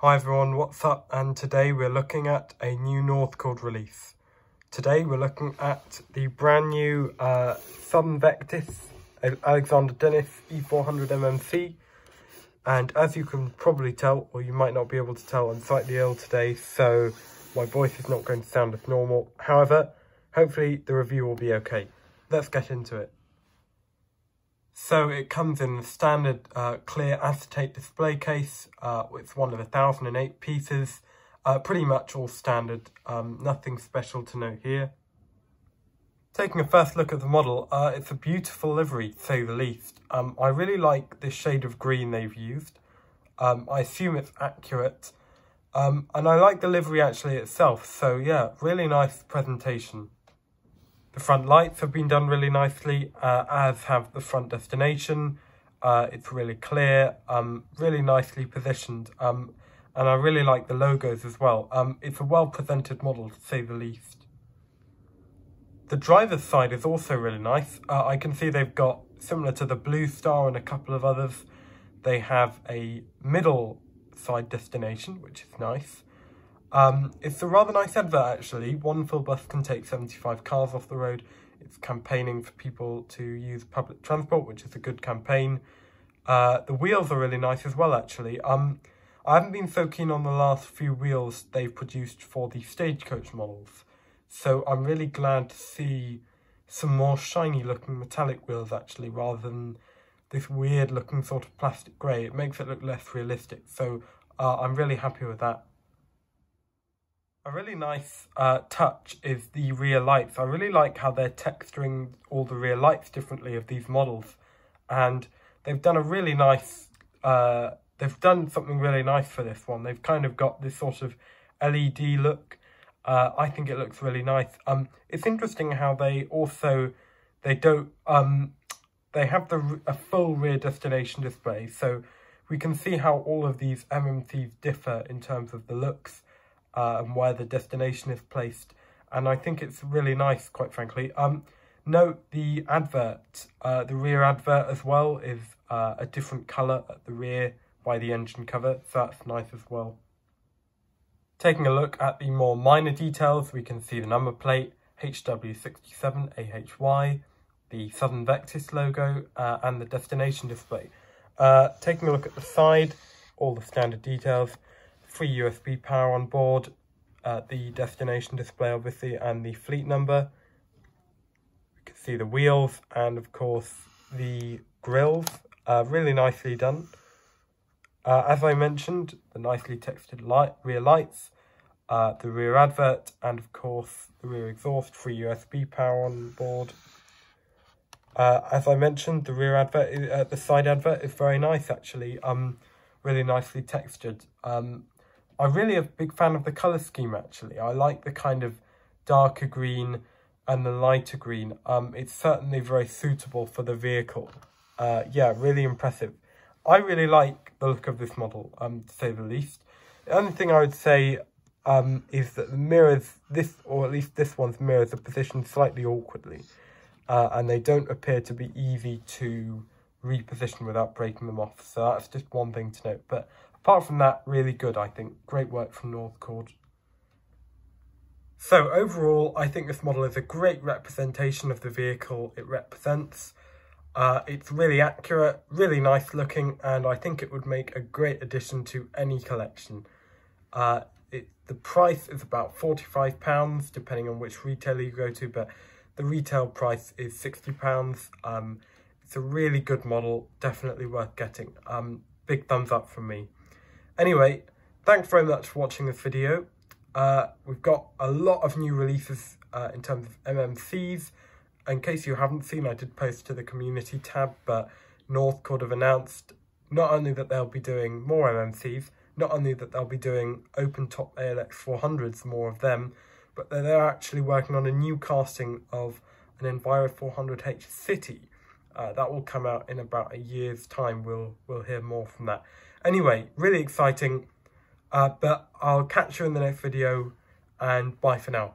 Hi everyone, what's up? And today we're looking at a new Northcord release. Today we're looking at the brand new uh, Vectis Alexander Dennis E400 MMC. And as you can probably tell, or you might not be able to tell, I'm slightly ill today, so my voice is not going to sound as normal. However, hopefully the review will be okay. Let's get into it. So it comes in the standard uh, clear acetate display case. Uh, it's one of a 1008 pieces. Uh, pretty much all standard, um, nothing special to note here. Taking a first look at the model, uh, it's a beautiful livery, to say the least. Um, I really like this shade of green they've used. Um, I assume it's accurate. Um, and I like the livery actually itself, so yeah, really nice presentation. The front lights have been done really nicely, uh, as have the front destination. Uh, it's really clear, um, really nicely positioned, um, and I really like the logos as well. Um, it's a well-presented model, to say the least. The driver's side is also really nice. Uh, I can see they've got, similar to the Blue Star and a couple of others, they have a middle side destination, which is nice. Um, it's a rather nice advert actually. One full bus can take 75 cars off the road. It's campaigning for people to use public transport, which is a good campaign. Uh, the wheels are really nice as well actually. Um, I haven't been so keen on the last few wheels they've produced for the stagecoach models. So I'm really glad to see some more shiny looking metallic wheels actually rather than this weird looking sort of plastic grey. It makes it look less realistic. So uh, I'm really happy with that. A really nice uh, touch is the rear lights. I really like how they're texturing all the rear lights differently of these models. And they've done a really nice, uh, they've done something really nice for this one. They've kind of got this sort of LED look. Uh, I think it looks really nice. Um, it's interesting how they also, they don't, um, they have the a full rear destination display. So we can see how all of these MMCs differ in terms of the looks uh, and where the destination is placed. And I think it's really nice, quite frankly. Um, note the advert, uh, the rear advert as well is uh, a different colour at the rear by the engine cover, so that's nice as well. Taking a look at the more minor details, we can see the number plate, HW67AHY, the Southern Vectis logo, uh, and the destination display. Uh, taking a look at the side, all the standard details free USB power on board, uh, the destination display obviously, and the fleet number. We can see the wheels and of course the grills, uh, really nicely done. Uh, as I mentioned, the nicely textured light, rear lights, uh, the rear advert, and of course the rear exhaust, free USB power on board. Uh, as I mentioned, the rear advert, uh, the side advert is very nice actually, um, really nicely textured. Um, I'm really a big fan of the colour scheme actually. I like the kind of darker green and the lighter green. Um, it's certainly very suitable for the vehicle. Uh, yeah, really impressive. I really like the look of this model, um, to say the least. The only thing I would say um, is that the mirrors, this or at least this one's mirrors, are positioned slightly awkwardly. Uh, and they don't appear to be easy to reposition without breaking them off. So that's just one thing to note. But Apart from that, really good, I think. Great work from Northcord. So overall, I think this model is a great representation of the vehicle it represents. Uh, it's really accurate, really nice looking, and I think it would make a great addition to any collection. Uh, it, the price is about £45, depending on which retailer you go to, but the retail price is £60. Um, it's a really good model, definitely worth getting. Um, big thumbs up from me. Anyway, thanks very much for watching this video. Uh, we've got a lot of new releases uh, in terms of MMCs. In case you haven't seen, I did post to the community tab, but Northcord have announced not only that they'll be doing more MMCs, not only that they'll be doing open top ALX 400s, more of them, but that they're actually working on a new casting of an Enviro 400H City. Uh, that will come out in about a year's time. We'll we'll hear more from that. Anyway, really exciting. Uh, but I'll catch you in the next video and bye for now.